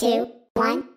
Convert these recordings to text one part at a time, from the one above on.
two, one.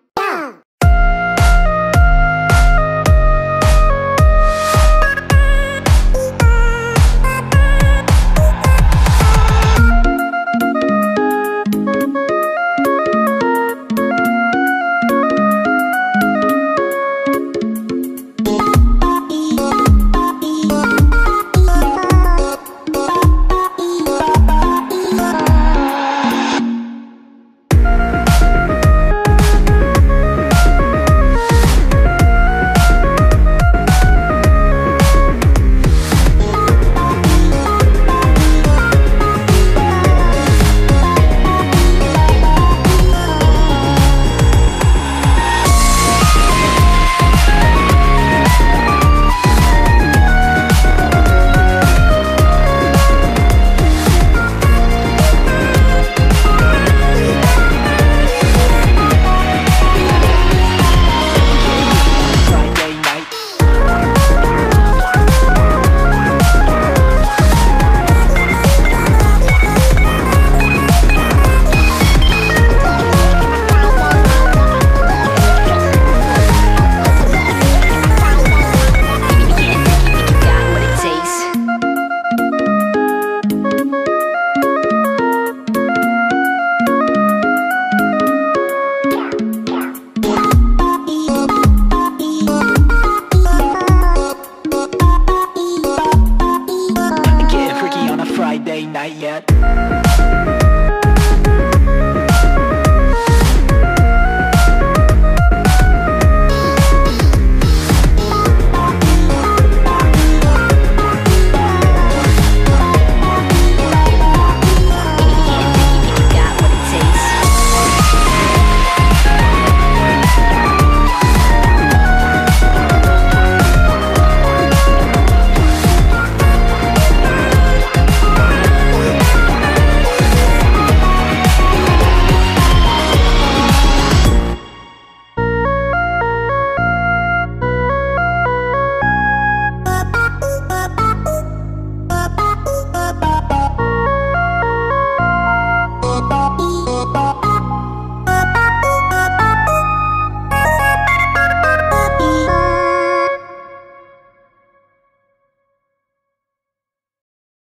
late night yet.